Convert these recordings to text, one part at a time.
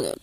know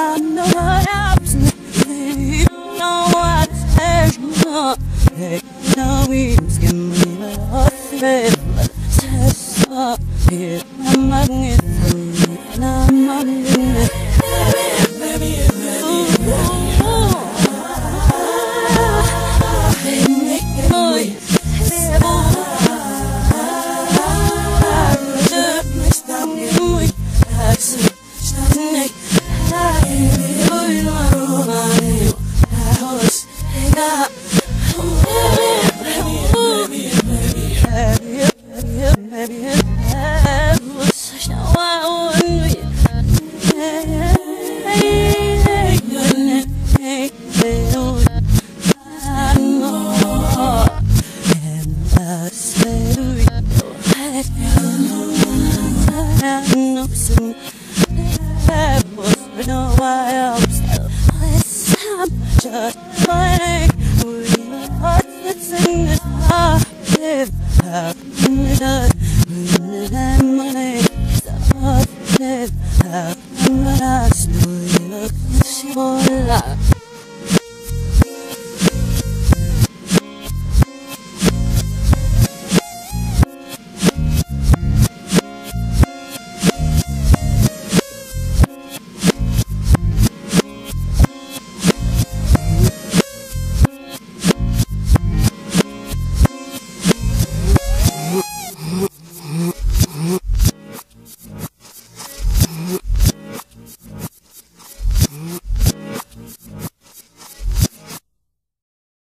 I know what I'm saying. You know what I'm saying. Hey, now we just can give me a i'm stop just playing We need hearts that sing this heart Live up in the We need Stop, live up in the dark. Snowy she won't